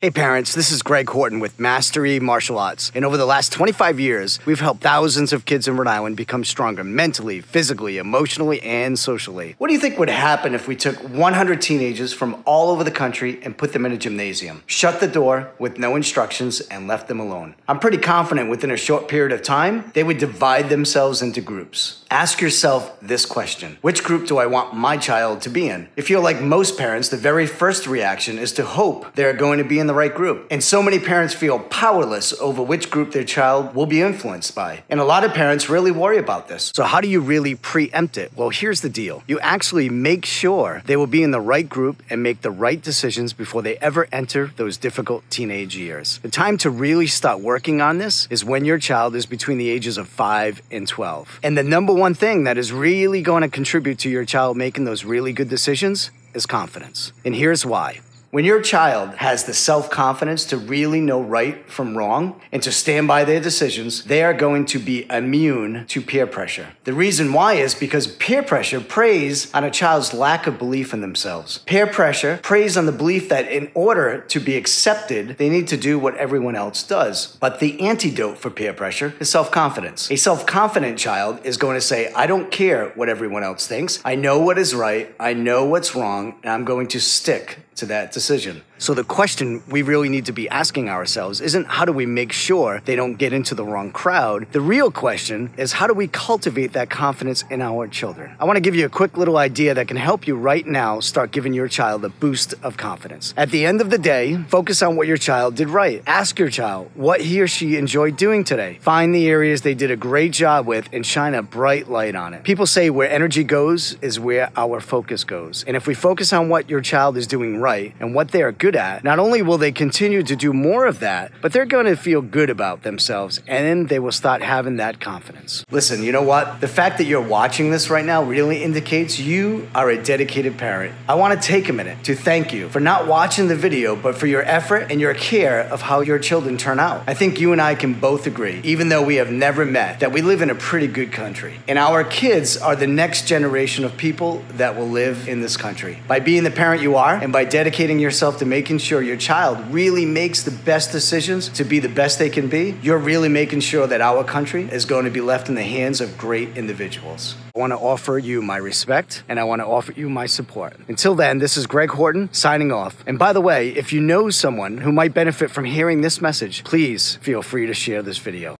Hey parents, this is Greg Horton with Mastery Martial Arts. And over the last 25 years, we've helped thousands of kids in Rhode Island become stronger mentally, physically, emotionally, and socially. What do you think would happen if we took 100 teenagers from all over the country and put them in a gymnasium, shut the door with no instructions, and left them alone? I'm pretty confident within a short period of time, they would divide themselves into groups. Ask yourself this question Which group do I want my child to be in? If you're like most parents, the very first reaction is to hope they're going to be in the right group. And so many parents feel powerless over which group their child will be influenced by. And a lot of parents really worry about this. So, how do you really preempt it? Well, here's the deal you actually make sure they will be in the right group and make the right decisions before they ever enter those difficult teenage years. The time to really start working on this is when your child is between the ages of 5 and 12. And the number one thing that is really going to contribute to your child making those really good decisions is confidence. And here's why. When your child has the self confidence to really know right from wrong and to stand by their decisions, they are going to be immune to peer pressure. The reason why is because peer pressure preys on a child's lack of belief in themselves. Peer pressure preys on the belief that in order to be accepted, they need to do what everyone else does. But the antidote for peer pressure is self confidence. A self confident child is going to say, I don't care what everyone else thinks. I know what is right. I know what's wrong. And I'm going to stick to that decision. So the question we really need to be asking ourselves isn't how do we make sure they don't get into the wrong crowd? The real question is how do we cultivate that confidence in our children? I want to give you a quick little idea that can help you right now start giving your child a boost of confidence. At the end of the day, focus on what your child did right. Ask your child what he or she enjoyed doing today. Find the areas they did a great job with and shine a bright light on it. People say where energy goes is where our focus goes. And if we focus on what your child is doing right and what they are good good at, not only will they continue to do more of that, but they're going to feel good about themselves and then they will start having that confidence. Listen, you know what? The fact that you're watching this right now really indicates you are a dedicated parent. I want to take a minute to thank you for not watching the video, but for your effort and your care of how your children turn out. I think you and I can both agree, even though we have never met, that we live in a pretty good country. And our kids are the next generation of people that will live in this country. By being the parent you are and by dedicating yourself to make making sure your child really makes the best decisions to be the best they can be, you're really making sure that our country is going to be left in the hands of great individuals. I want to offer you my respect and I want to offer you my support. Until then, this is Greg Horton signing off. And by the way, if you know someone who might benefit from hearing this message, please feel free to share this video.